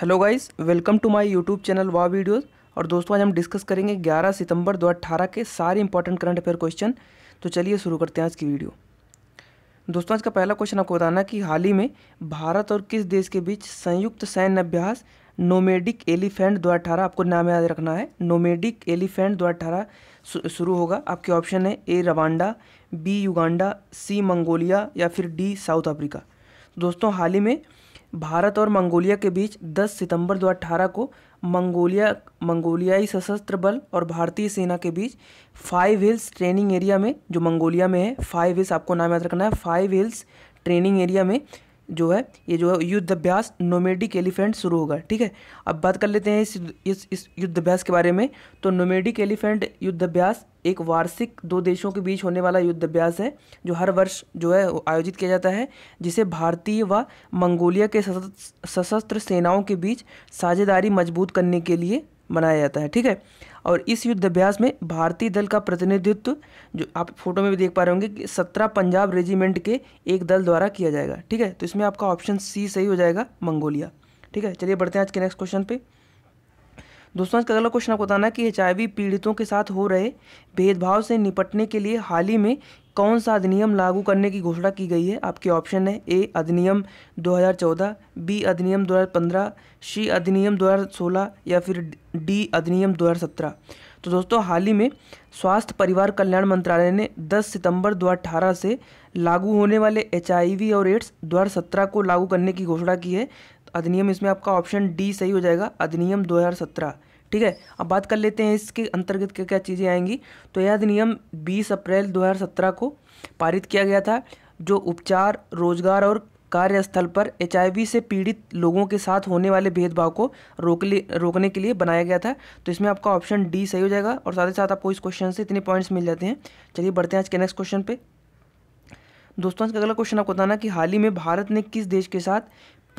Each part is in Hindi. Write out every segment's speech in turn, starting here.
Hello guys welcome to my YouTube channel वाह वीडियोस और दोस्तों, आज हम डिस्कस करेंगे 11 सितंबर 2018 के सारे इंपॉर्टेंट करंट अफेयर क्वेश्चन तो चलिए शुरू करते हैं आज की वीडियो दोस्तों, आज का पहला क्वेश्चन आपको बताना कि हाल ही में भारत और किस देश के बीच संयुक्त सैन्य अभ्यास नोमेडिक एलिफेंट दो आपको नाम याद रखना है। नोमेडिक एलिफेंट दो शुरू होगा। आपके ऑप्शन है A Rwanda B Uganda C Mongolia या फिर डी साउथ अफ्रीका दोस्तों, हाल ही में भारत और मंगोलिया के बीच 10 सितंबर 2018 को मंगोलिया, मंगोलियाई सशस्त्र बल और भारतीय सेना के बीच फाइव हिल्स ट्रेनिंग एरिया में, जो मंगोलिया में है, फाइव हिल्स, आपको नाम याद रखना है, फाइव हिल्स ट्रेनिंग एरिया में जो है, ये जो है युद्ध अभ्यास नोमेडिक एलिफेंट शुरू होगा, ठीक है? अब बात कर लेते हैं इस इस इस युद्ध अभ्यास के बारे में। तो नोमेडिक एलिफेंट युद्ध अभ्यास एक वार्षिक दो देशों के बीच होने वाला युद्ध अभ्यास है, जो हर वर्ष जो है आयोजित किया जाता है, जिसे भारतीय व मंगोलिया के सशस्त्र सेनाओं के बीच साझेदारी मज़बूत करने के लिए बनाया जाता है, ठीक है? और इस युद्ध अभ्यास में भारतीय दल का प्रतिनिधित्व, जो आप फ़ोटो में भी देख पा रहे होंगे कि सत्रह पंजाब रेजिमेंट के एक दल द्वारा किया जाएगा, ठीक है? तो इसमें आपका ऑप्शन सी सही हो जाएगा, मंगोलिया, ठीक है? चलिए बढ़ते हैं आज के नेक्स्ट क्वेश्चन पे। दोस्तों, आज का अगला क्वेश्चन आपको बताना है कि एच पीड़ितों के साथ हो रहे भेदभाव से निपटने के लिए हाल ही में कौन सा अधिनियम लागू करने की घोषणा की गई है? आपके ऑप्शन है ए, अधिनियम 2014 बी, अधिनियम 2015 सी, अधिनियम 2016 या फिर डी, अधिनियम 2017 तो दोस्तों, हाल ही में स्वास्थ्य परिवार कल्याण मंत्रालय ने 10 सितंबर 2018 से लागू होने वाले एचआईवी और एड्स 2017 को लागू करने की घोषणा की है। अधिनियम इसमें आपका ऑप्शन डी सही हो जाएगा, अधिनियम 2017 ठीक है? अब बात कर लेते हैं इसके अंतर्गत क्या क्या चीज़ें आएँगी। तो यह अधिनियम 20 अप्रैल 2017 को पारित किया गया था, जो उपचार, रोज़गार और कार्यस्थल पर एचआईवी से पीड़ित लोगों के साथ होने वाले भेदभाव को रोक रोकने के लिए बनाया गया था। तो इसमें आपका ऑप्शन डी सही हो जाएगा और साथ ही साथ आपको इस क्वेश्चन से इतने पॉइंट्स मिल जाते हैं। चलिए बढ़ते हैं आज के नेक्स्ट क्वेश्चन पे। दोस्तों, आज का अगला क्वेश्चन आपको बताना कि हाल ही में भारत ने किस देश के साथ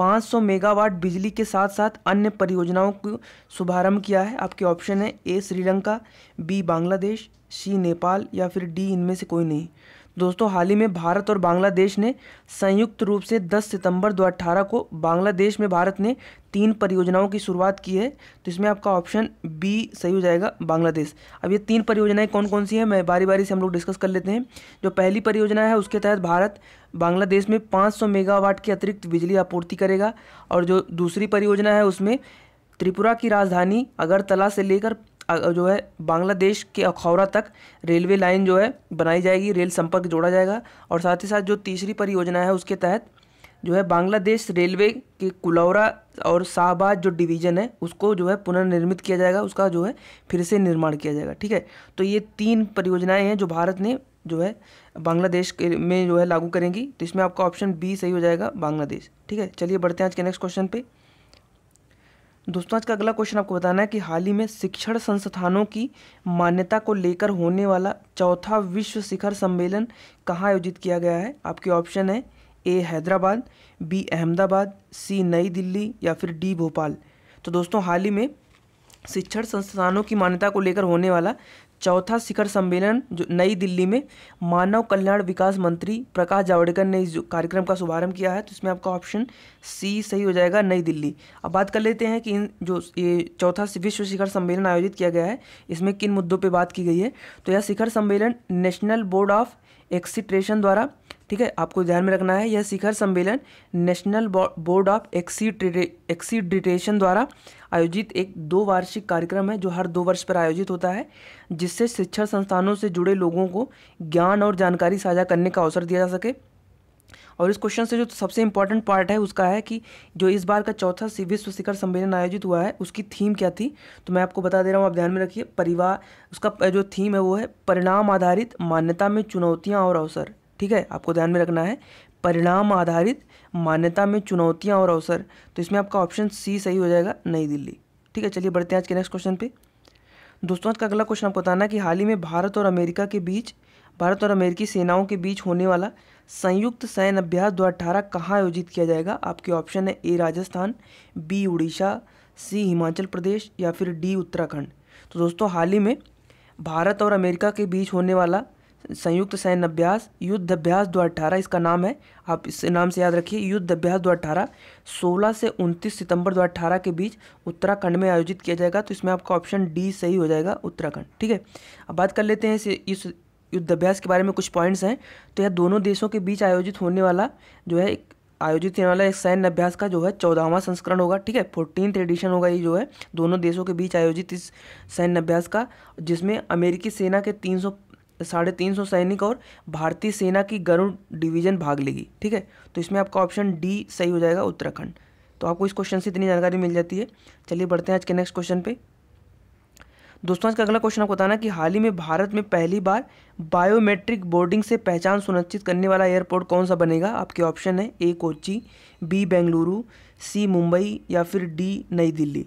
500 मेगावाट बिजली के साथ साथ अन्य परियोजनाओं को शुभारंभ किया है। आपके ऑप्शन है A Sri Lanka, B Bangladesh, C Nepal या फिर डी इनमें से कोई नहीं। दोस्तों, हाल ही में भारत और बांग्लादेश ने संयुक्त रूप से 10 सितंबर 2018 को बांग्लादेश में भारत ने तीन परियोजनाओं की शुरुआत की है तो इसमें आपका ऑप्शन बी सही हो जाएगा बांग्लादेश। अब ये तीन परियोजनाएँ कौन कौन सी हैं, मैं बारी बारी से हम लोग डिस्कस कर लेते हैं। जो पहली परियोजना है, उसके तहत भारत बांग्लादेश में 500 मेगावाट की अतिरिक्त बिजली आपूर्ति करेगा, और जो दूसरी परियोजना है, उसमें त्रिपुरा की राजधानी अगरतला से लेकर जो है, बांग्लादेश के अखौरा तक रेलवे लाइन जो है, बनाई जाएगी, रेल संपर्क जोड़ा जाएगा। और साथ ही साथ जो तीसरी परियोजना है, उसके तहत जो है, बांग्लादेश रेलवे के कुलौरा और शाहबाद जो डिवीज़न है, उसको जो है, पुनर्निर्मित किया जाएगा, उसका जो है, फिर से निर्माण किया जाएगा, ठीक है? तो ये तीन परियोजनाएँ हैं, जो भारत ने जो है, बांग्लादेश के में जो है, लागू करेंगी। तो इसमें आपका ऑप्शन बी सही हो जाएगा, बांग्लादेश, ठीक है? चलिए बढ़ते हैं आज के नेक्स्ट क्वेश्चन पे। दोस्तों, आज का अगला क्वेश्चन आपको बताना है कि हाल ही में शिक्षण संस्थानों की मान्यता को लेकर होने वाला चौथा विश्व शिखर सम्मेलन कहाँ आयोजित किया गया है? आपके ऑप्शन है A Hyderabad B Ahmedabad C Nai Delhi या फिर डी भोपाल। तो दोस्तों, हाल ही में शिक्षण संस्थानों की मान्यता को लेकर होने वाला चौथा शिखर सम्मेलन जो नई दिल्ली में मानव कल्याण विकास मंत्री प्रकाश जावड़ेकर ने इस कार्यक्रम का शुभारंभ किया है तो इसमें आपका ऑप्शन सी सही हो जाएगा, नई दिल्ली। अब बात कर लेते हैं कि इन जो ये चौथा विश्व शिखर सम्मेलन आयोजित किया गया है, इसमें किन मुद्दों पर बात की गई है? तो यह शिखर सम्मेलन नेशनल बोर्ड ऑफ़ एक्सीट्रेशन द्वारा ठीक है, आपको ध्यान में रखना है यह शिखर सम्मेलन नेशनल बोर्ड ऑफ़ एक्सीडिटेशन द्वारा आयोजित एक दो वार्षिक कार्यक्रम है जो हर दो वर्ष पर आयोजित होता है, जिससे शिक्षण संस्थानों से जुड़े लोगों को ज्ञान और जानकारी साझा करने का अवसर दिया जा सके। और इस क्वेश्चन से जो सबसे इंपॉर्टेंट पार्ट है, उसका है कि जो इस बार का चौथा विश्व शिखर सम्मेलन आयोजित हुआ है, उसकी थीम क्या थी? तो मैं आपको बता दे रहा हूँ, आप ध्यान में रखिए, परिवार, उसका जो थीम है वो है, परिणाम आधारित मान्यता में चुनौतियाँ और अवसर। ठीक है? आपको ध्यान में रखना है। परिणाम आधारित मान्यता में चुनौतियाँ और अवसर। तो इसमें आपका ऑप्शन सी सही हो जाएगा, नई दिल्ली। ठीक है, चलिए बढ़ते हैं आज के नेक्स्ट क्वेश्चन पे। दोस्तों, आज का अगला क्वेश्चन आपको बताना कि हाल ही में भारत और अमेरिका के बीच, भारत और अमेरिकी सेनाओं के बीच होने वाला संयुक्त सैन्य अभ्यास दो अट्ठारह कहाँ आयोजित किया जाएगा? आपके ऑप्शन है A Rajasthan B Orissa C Himachal Pradesh या फिर डी उत्तराखंड। तो दोस्तों, हाल ही में भारत और अमेरिका के बीच होने वाला संयुक्त सैन्य अभ्यास, युद्ध अभ्यास दो अट्ठारह इसका नाम है। आप इस नाम से याद रखिए, युद्ध अभ्यास दो अट्ठारह सोलह से उनतीस सितंबर दो अट्ठारह के बीच उत्तराखंड में आयोजित किया जाएगा तो इसमें आपका ऑप्शन डी सही हो जाएगा उत्तराखंड, ठीक है? अब बात कर लेते हैं इस युद्ध अभ्यास के बारे में कुछ पॉइंट्स हैं। तो यह दोनों देशों के बीच आयोजित होने वाला जो है आयोजित होने वाला एक सैन्य अभ्यास का जो है, चौदहवां संस्करण होगा, ठीक है? फोर्टीन एडिशन होगा ये जो है, दोनों देशों के बीच आयोजित इस सैन्य अभ्यास का, जिसमें अमेरिकी सेना के तीन सौ साढ़े तीन सौ सैनिक और भारतीय सेना की गरुड़ डिवीज़न भाग लेगी, ठीक है? तो इसमें आपका ऑप्शन डी सही हो जाएगा, उत्तराखंड। तो आपको इस क्वेश्चन से इतनी जानकारी मिल जाती है। चलिए बढ़ते हैं आज के नेक्स्ट क्वेश्चन पे। दोस्तों, आज का अगला क्वेश्चन आपको बताना कि हाल ही में भारत में पहली बार बायोमेट्रिक बोर्डिंग से पहचान सुनिश्चित करने वाला एयरपोर्ट कौन सा बनेगा? आपके ऑप्शन है A Kochi B Bengaluru, C Mumbai या फिर डी नई दिल्ली।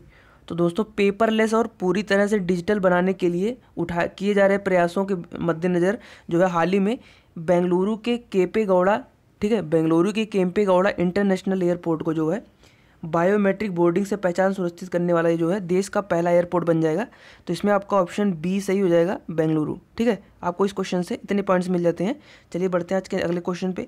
तो दोस्तों पेपरलेस और पूरी तरह से डिजिटल बनाने के लिए उठा, किए जा रहे प्रयासों के मद्देनज़र जो है हाल ही में बेंगलुरु के केपे गौड़ा ठीक है, बेंगलुरु के केम्पे गौड़ा इंटरनेशनल एयरपोर्ट को जो है बायोमेट्रिक बोर्डिंग से पहचान सुनिश्चित करने वाला ये जो है देश का पहला एयरपोर्ट बन जाएगा। तो इसमें आपका ऑप्शन बी सही हो जाएगा, बेंगलुरु, ठीक है? आपको इस क्वेश्चन से इतने पॉइंट्स मिल जाते हैं। चलिए बढ़ते हैं आज के अगले क्वेश्चन पे।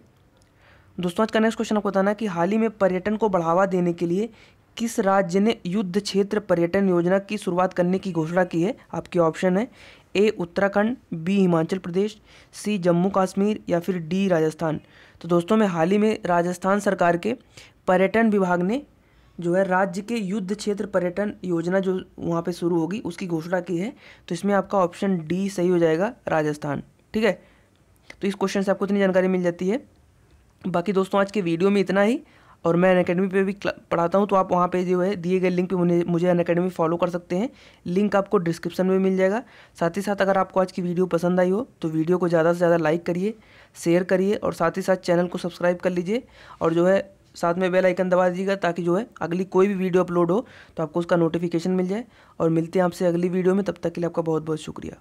दोस्तों, आज का नेक्स्ट क्वेश्चन आपको बताना है कि हाल ही में पर्यटन को बढ़ावा देने के लिए किस राज्य ने युद्ध क्षेत्र पर्यटन योजना की शुरुआत करने की घोषणा की है? आपके ऑप्शन है A Uttarakhand B Himachal Pradesh C Jammu Kashmir या फिर डी राजस्थान। तो दोस्तों, में हाल ही में राजस्थान सरकार के पर्यटन विभाग ने जो है राज्य के युद्ध क्षेत्र पर्यटन योजना जो वहाँ पे शुरू होगी, उसकी घोषणा की है। तो इसमें आपका ऑप्शन डी सही हो जाएगा, राजस्थान। ठीक है? तो इस क्वेश्चन से आपको इतनी जानकारी मिल जाती है। बाकी दोस्तों, आज के वीडियो में इतना ही। और मैं अन अकेडमी पर भी पढ़ाता हूँ तो आप वहाँ पे जो है दिए गए लिंक पे मुझे मुझे अन अकेडमी फॉलो कर सकते हैं। लिंक आपको डिस्क्रिप्शन में मिल जाएगा। साथ ही साथ अगर आपको आज की वीडियो पसंद आई हो तो वीडियो को ज़्यादा से ज़्यादा लाइक करिए शेयर करिए और साथ ही साथ चैनल को सब्सक्राइब कर लीजिए और जो है साथ में बेल आइकन दबा दीजिएगा ताकि जो है अगली कोई भी वीडियो अपलोड हो तो आपको उसका नोटिफिकेशन मिल जाए। और मिलते हैं आपसे अगली वीडियो में, तब तक के लिए आपका बहुत बहुत शुक्रिया।